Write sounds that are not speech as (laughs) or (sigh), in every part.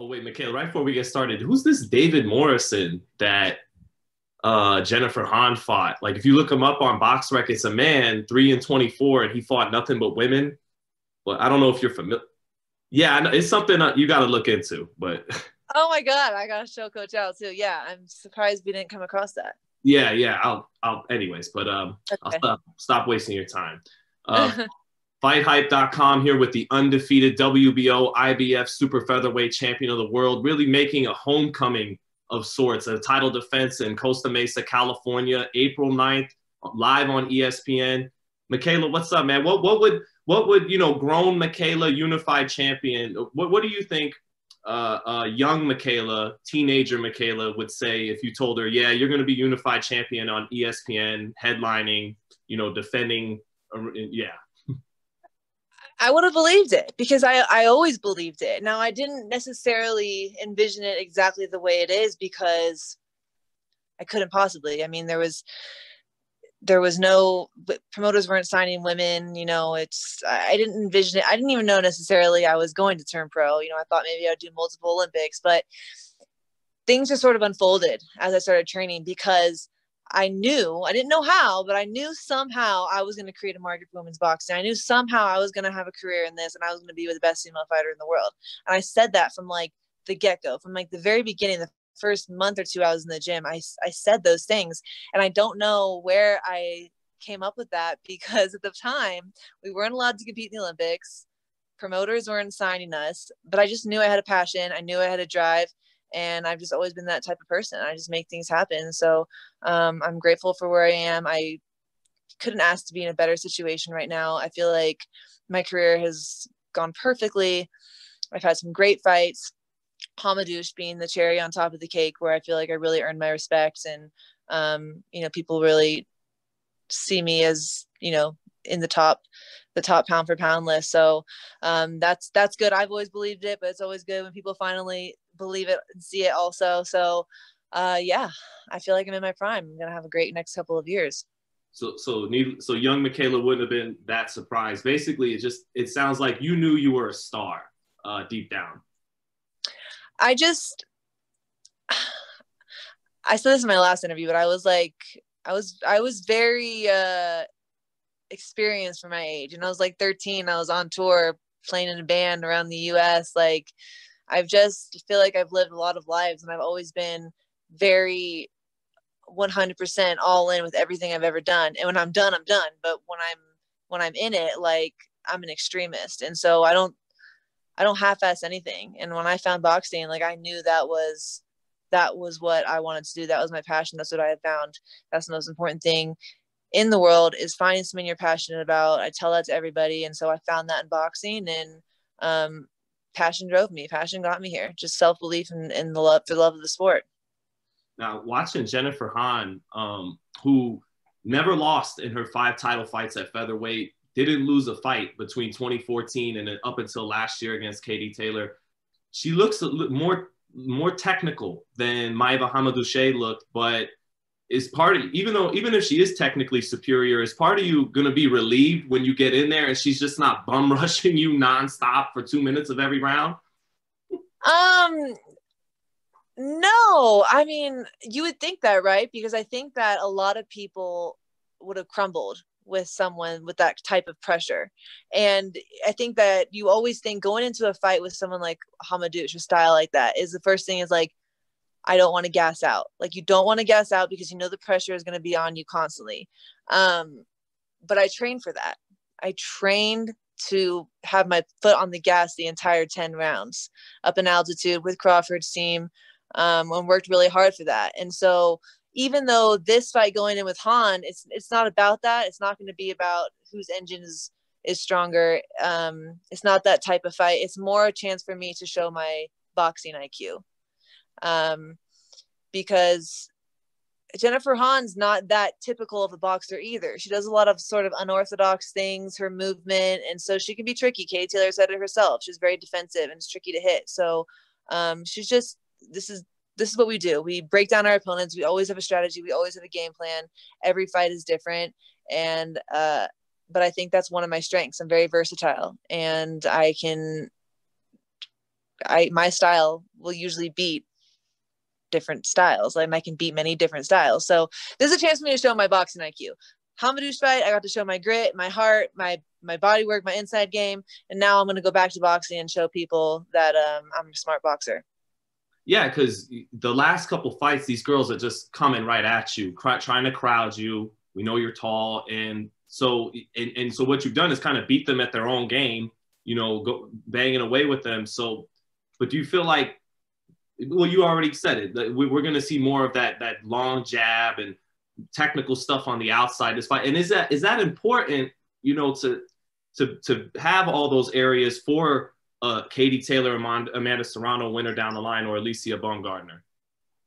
Oh wait, Mikaela, right before we get started, who's this David Morrison that uh, Jennifer Han fought? Like if you look him up on BoxRec, it's a man, three and twenty-four, and he fought nothing but women. But I don't know if you're familiar. Yeah, it's something you got to look into. But (laughs) oh my god, I gotta show Coach out too. Yeah, I'm surprised we didn't come across that. Yeah, yeah. I'll, I'll. Anyways, but um, okay. I'll stop, stop wasting your time. Uh, (laughs) FightHype.com here with the undefeated WBO IBF super featherweight champion of the world, really making a homecoming of sorts, a title defense in Costa Mesa, California, April 9th, live on ESPN. Mikaela, what's up, man? What what would what would you know, grown Mikaela, unified champion? What what do you think uh, uh, young Mikaela, teenager Mikaela would say if you told her, yeah, you're going to be unified champion on ESPN, headlining, you know, defending, uh, yeah. I would have believed it because I, I always believed it. Now, I didn't necessarily envision it exactly the way it is because I couldn't possibly. I mean, there was there was no promoters weren't signing women you know it's i didn't envision it i didn't even know necessarily i was going to turn pro you know i thought maybe i'd do multiple olympics but things just sort of unfolded as i started training because I knew, I didn't know how, but I knew somehow I was going to create a market for women's boxing. I knew somehow I was going to have a career in this and I was going to be with the best female fighter in the world. And I said that from like the get go, from like the very beginning, the first month or two I was in the gym, I, I said those things. And I don't know where I came up with that (laughs) because at the time we weren't allowed to compete in the Olympics. Promoters weren't signing us, but I just knew I had a passion. I knew I had a drive and I've just always been that type of person. I just make things happen. So um, I'm grateful for where I am. I couldn't ask to be in a better situation right now. I feel like my career has gone perfectly. I've had some great fights. Hamadouche being the cherry on top of the cake, where I feel like I really earned my respect, and um, you know, people really see me as you know in the top the top pound for pound list so um, that's that's good i've always believed it but it's always good when people finally believe it and see it also. So uh, yeah, I feel like I'm in my prime. I'm gonna have a great next couple of years. So so so young Mikaela wouldn't have been that surprised. Basically, it just it sounds like you knew you were a star uh, deep down. I just (sighs) I said this in my last interview, but I was like I was I was very uh experienced for my age. And I was like 13, I was on tour playing in a band around the US like I've just feel like I've lived a lot of lives and I've always been very 100% all in with everything I've ever done. And when I'm done, I'm done. But when I'm when I'm in it, like I'm an extremist, and so I don't I don't half-ass anything. And when I found boxing, like I knew that was that was what I wanted to do. That was my passion. That's what I had found. That's the most important thing in the world is finding something you're passionate about. I tell that to everybody, and so I found that in boxing, and um, passion drove me. Passion got me here. Just self belief and, and the love for the love of the sport. Now, watching Jennifer Han, um, who never lost in her five title fights at featherweight, didn't lose a fight between 2014 and up until last year against Katie Taylor. She looks more more technical than Maïva Hamadouche looked, but is part of even though even if she is technically superior, is part of you gonna be relieved when you get in there and she's just not bum (laughs) rushing you nonstop for two minutes of every round? Um no, I mean you would think that, right? Because I think that a lot of people would have crumbled with someone with that type of pressure. And I think that you always think going into a fight with someone like Hamadouche or style like that is the first thing is like I don't want to gas out. Like you don't want to gas out because you know the pressure is going to be on you constantly. Um, but I trained for that. I trained to have my foot on the gas the entire 10 rounds up in altitude with Crawford's team um, and worked really hard for that. And so even though this fight going in with Han, it's it's not about that. It's not going to be about whose engine is is stronger. Um, it's not that type of fight. It's more a chance for me to show my boxing IQ um, because Jennifer Han's not that typical of a boxer either. She does a lot of sort of unorthodox things, her movement, and so she can be tricky. Katie Taylor said it herself. She's very defensive and it's tricky to hit. So um, she's just this is this is what we do. We break down our opponents. We always have a strategy. We always have a game plan. Every fight is different, and uh, but I think that's one of my strengths. I'm very versatile, and I can I my style will usually beat different styles. Like I can beat many different styles. So this is a chance for me to show my boxing IQ. Hamadouche fight, I got to show my grit, my heart, my my body work, my inside game, and now I'm going to go back to boxing and show people that um, I'm a smart boxer. Yeah, because the last couple fights, these girls are just coming right at you, trying to crowd you. We know you're tall, and so and, and so what you've done is kind of beat them at their own game. You know, go banging away with them. So, but do you feel like well, you already said it. We're going to see more of that that long jab and technical stuff on the outside this fight. And is that is that important? You know, to to to have all those areas for uh, Katie Taylor, Amanda, Amanda Serrano winner down the line, or Alycia Baumgardner.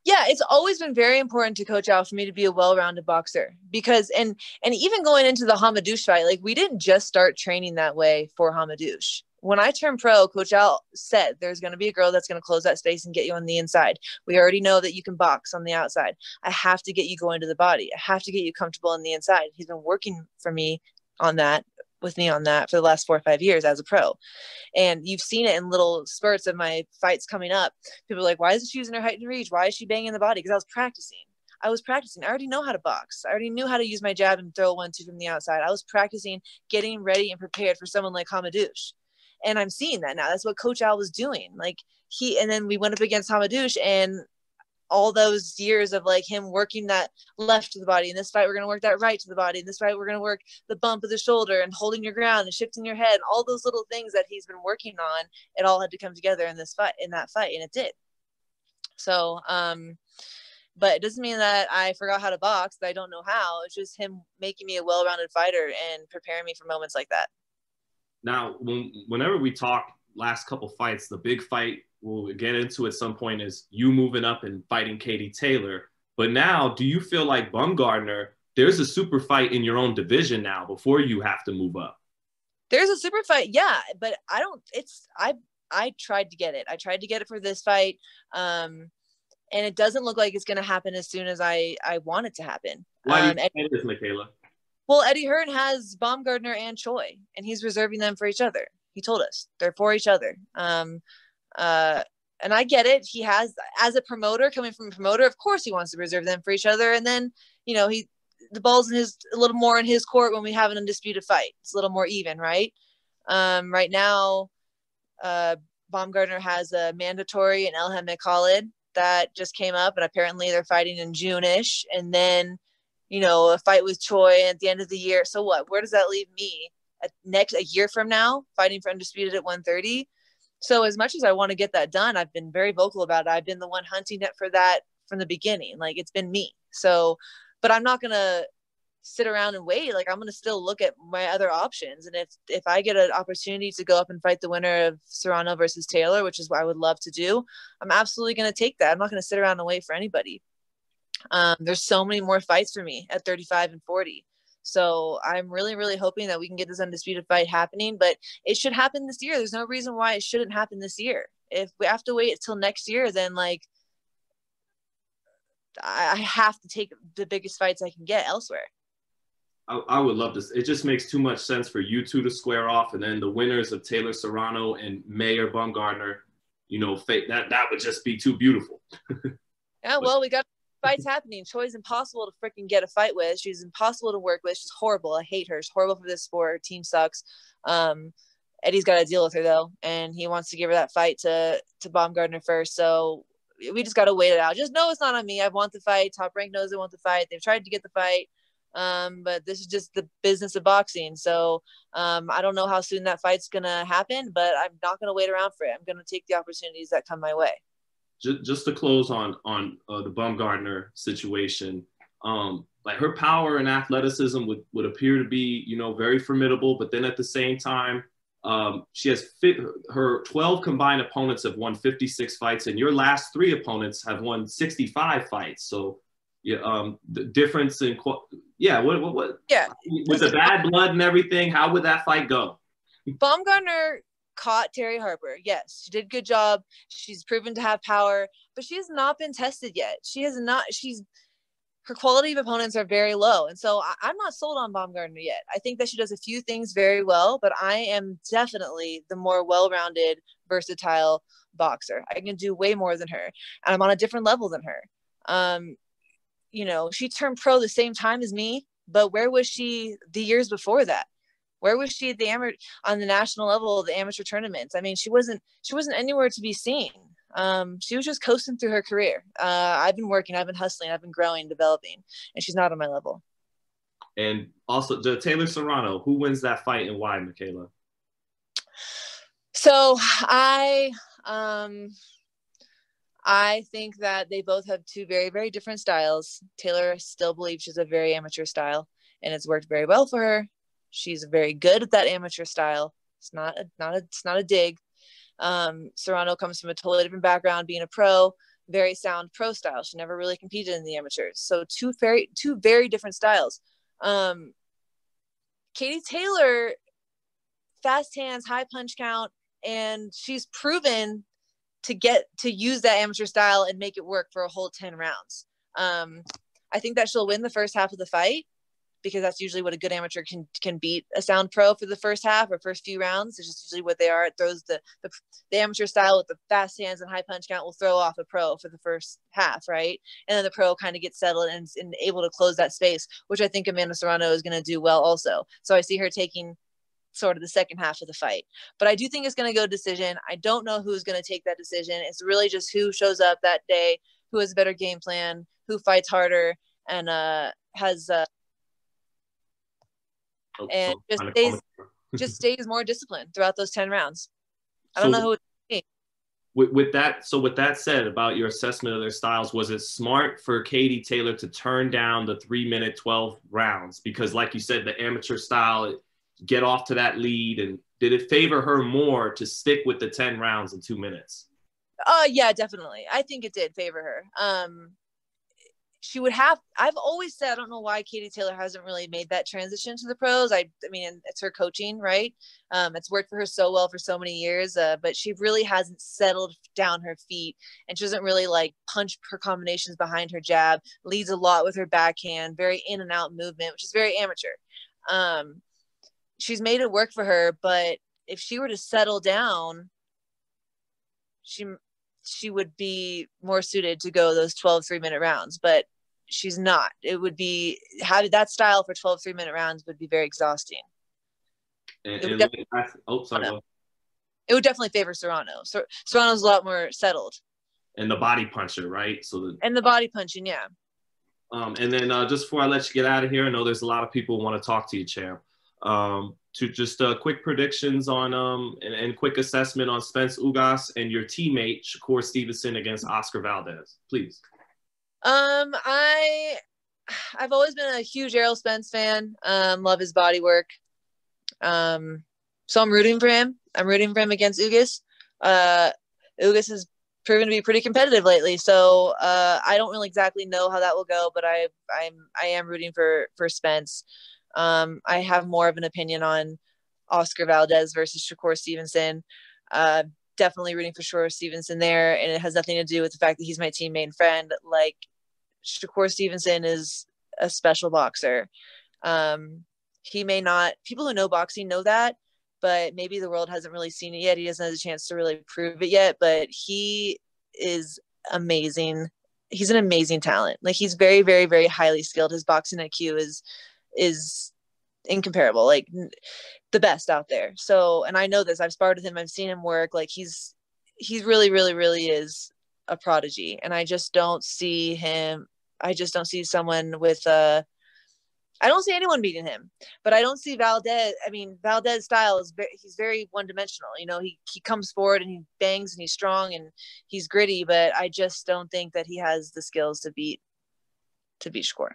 Yeah, it's always been very important to Coach Al for me to be a well-rounded boxer because and and even going into the Hamadouche fight, like we didn't just start training that way for Hamadouche when I turned pro, Coach Al said there's going to be a girl that's going to close that space and get you on the inside. We already know that you can box on the outside. I have to get you going to the body. I have to get you comfortable on the inside. He's been working for me on that, with me on that for the last four or five years as a pro. And you've seen it in little spurts of my fights coming up. People are like, why isn't she using her height and reach? Why is she banging the body? Because I was practicing. I was practicing. I already know how to box. I already knew how to use my jab and throw one two from the outside. I was practicing, getting ready and prepared for someone like Hamadouche and I'm seeing that now. That's what Coach Al was doing. Like he, and then we went up against Hamadouche, and all those years of like him working that left to the body. In this fight, we're going to work that right to the body. In this fight, we're going to work the bump of the shoulder and holding your ground and shifting your head. And All those little things that he's been working on, it all had to come together in this fight, in that fight, and it did. So, um, but it doesn't mean that I forgot how to box. That I don't know how. It's just him making me a well-rounded fighter and preparing me for moments like that. Now, when, whenever we talk last couple fights, the big fight we'll get into at some point is you moving up and fighting Katie Taylor. But now, do you feel like Baumgardner, there's a super fight in your own division now before you have to move up? There's a super fight, yeah, but I don't. It's I I tried to get it. I tried to get it for this fight, um, and it doesn't look like it's going to happen as soon as I I want it to happen. Why um, do you say this, Mikaela? Well, Eddie Hearn has Baumgardner and Choi, and he's reserving them for each other. He told us they're for each other. Um, uh, and I get it. He has, as a promoter, coming from a promoter, of course he wants to reserve them for each other. And then, you know, he the ball's in his a little more in his court when we have an undisputed fight. It's a little more even, right? Um, right now, uh, Baumgardner has a mandatory and Elham Khalid that just came up, and apparently they're fighting in June-ish, and then you know, a fight with Choi at the end of the year. So what? Where does that leave me at next a year from now, fighting for undisputed at 130? So as much as I want to get that done, I've been very vocal about it. I've been the one hunting it for that from the beginning. Like it's been me. So, but I'm not gonna sit around and wait. Like I'm gonna still look at my other options. And if if I get an opportunity to go up and fight the winner of Serrano versus Taylor, which is what I would love to do, I'm absolutely gonna take that. I'm not gonna sit around and wait for anybody. Um, there's so many more fights for me at 35 and 40. So I'm really, really hoping that we can get this undisputed fight happening, but it should happen this year. There's no reason why it shouldn't happen this year. If we have to wait until next year, then like I have to take the biggest fights I can get elsewhere. I, I would love this. It just makes too much sense for you two to square off, and then the winners of Taylor Serrano and Mayer Baumgardner, you know, that that would just be too beautiful. (laughs) yeah, well, we got fights happening. Choi's impossible to freaking get a fight with. She's impossible to work with. She's horrible. I hate her. She's horrible for this sport. Her team sucks. Um, Eddie's got to deal with her though, and he wants to give her that fight to to Baumgardner first. So we just got to wait it out. Just know it's not on me. I want the fight. Top rank knows I want the fight. They've tried to get the fight, um, but this is just the business of boxing. So um, I don't know how soon that fight's gonna happen, but I'm not gonna wait around for it. I'm gonna take the opportunities that come my way just, just to close on on uh, the Baumgardner situation, um, like her power and athleticism would, would appear to be, you know, very formidable. But then at the same time, um, she has fit her 12 combined opponents have won 56 fights, and your last three opponents have won 65 fights. So, yeah, um, the difference in yeah, what what, what yeah with the bad blood and everything, how would that fight go? Baumgardner caught Terry Harper. Yes, she did good job. She's proven to have power, but she has not been tested yet. She has not. She's her quality of opponents are very low. And so I, am not sold on Baumgardner yet. I think that she does a few things very well, but I am definitely the more well rounded, versatile boxer. I can do way more than her, and I'm on a different level than her. Um, you know, she turned pro the same time as me, but where was she the years before that? Where was she at the amateur on the national level, the amateur tournaments? I mean, she wasn't she wasn't anywhere to be seen um, she was just coasting through her career. Uh, I've been working, I've been hustling, I've been growing, developing, and she's not on my level. And also, the Taylor Serrano, who wins that fight and why, Mikaela? So I, um, I think that they both have two very, very different styles. Taylor still believes she's a very amateur style, and it's worked very well for her. She's very good at that amateur style. It's not a, not a, it's not a dig. Um, Serrano comes from a totally different background, being a pro, very sound pro style. She never really competed in the amateurs. So two very two very different styles. Um, Katie Taylor, fast hands, high punch count, and she's proven to get to use that amateur style and make it work for a whole 10 rounds. Um, I think that she'll win the first half of the fight because that's usually what a good amateur can can beat a sound pro for the first half or first few rounds. It's just usually what they are. It throws the, the the amateur style with the fast hands and high punch count will throw off a pro for the first half, right? And then the pro kind of gets settled and, and able to close that space, which I think Amanda Serrano is going to do well also. So I see her taking sort of the second half of the fight. But I do think it's going to go decision. I don't know who's going to take that decision. It's really just who shows up that day, who has a better game plan, who fights harder, and uh, has uh, Oh, and just stays (laughs) just stays more disciplined throughout those 10 rounds. I don't so, know who with, with that so with that said about your assessment of their styles was it smart for katie taylor to turn down the three minute 12 rounds? Because like you said the amateur style get off to that lead and did it favor her more to stick with the 10 rounds in two minutes? Uh yeah definitely. I think it did favor her. Um she would have i've always said i don't know why katie taylor hasn't really made that transition to the pros. I i mean it's her coaching right? Um, it's worked for her so well for so many years uh, but she really hasn't settled down her feet and she doesn't really like punch her combinations behind her jab leads a lot with her backhand very in and out movement which is very amateur. Um, she's made it work for her but if she were to settle down she she would be more suited to go those 12 three minute rounds but she's not. It would be having that style for 12 three minute rounds would be very exhausting. And, it, would oh, sorry, it would definitely favor serrano. So serrano's a lot more settled. And the body puncher right? So the, and the body punching yeah. Um, and then uh, just before i let you get out of here i know there's a lot of people who want to talk to you champ. Um, to just uh, quick predictions on um, and, and, quick assessment on Spence Ugas and your teammate Shakur Stevenson against Oscar Valdez, please. Um, I I've always been a huge Errol Spence fan. Um, love his body work. Um, so I'm rooting for him. I'm rooting for him against Ugas. Uh, Ugas has proven to be pretty competitive lately, so uh, I don't really exactly know how that will go, but I I'm I am rooting for for Spence. Um, I have more of an opinion on Oscar Valdez versus Shakur Stevenson. Uh, definitely rooting for Shakur Stevenson there, and it has nothing to do with the fact that he's my teammate and friend. Like Shakur Stevenson is a special boxer. Um, he may not. People who know boxing know that, but maybe the world hasn't really seen it yet. He doesn't have a chance to really prove it yet. But he is amazing. He's an amazing talent. Like he's very, very, very highly skilled. His boxing IQ is is incomparable, like the best out there. So, and I know this. I've sparred with him. I've seen him work. Like he's he's really, really, really is a prodigy. And I just don't see him. I just don't see someone with a. I don't see anyone beating him, but I don't see Valdez. I mean, Valdez style is very, he's very one dimensional. You know, he, he comes forward and he bangs and he's strong and he's gritty, but I just don't think that he has the skills to beat, to beat Shakur.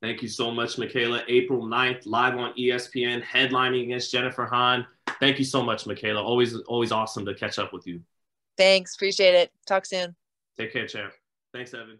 Thank you so much, Mikaela. April 9th, live on ESPN, headlining against Jennifer Han. Thank you so much, Mikaela. Always, always awesome to catch up with you. Thanks. Appreciate it. Talk soon. Take care, champ. Thanks, Evan.